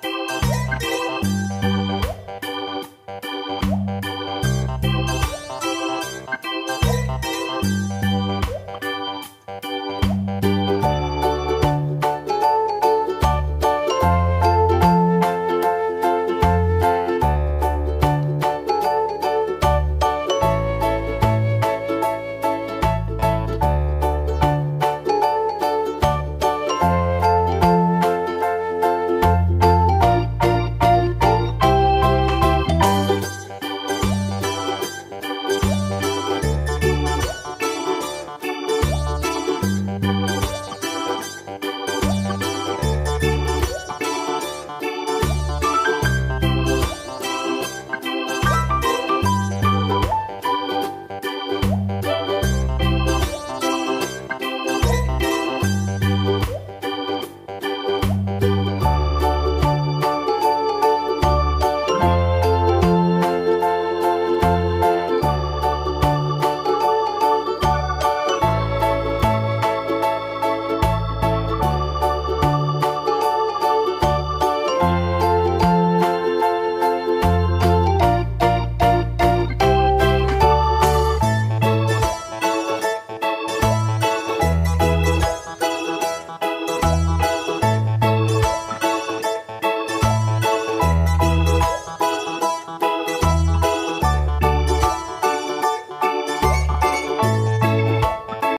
you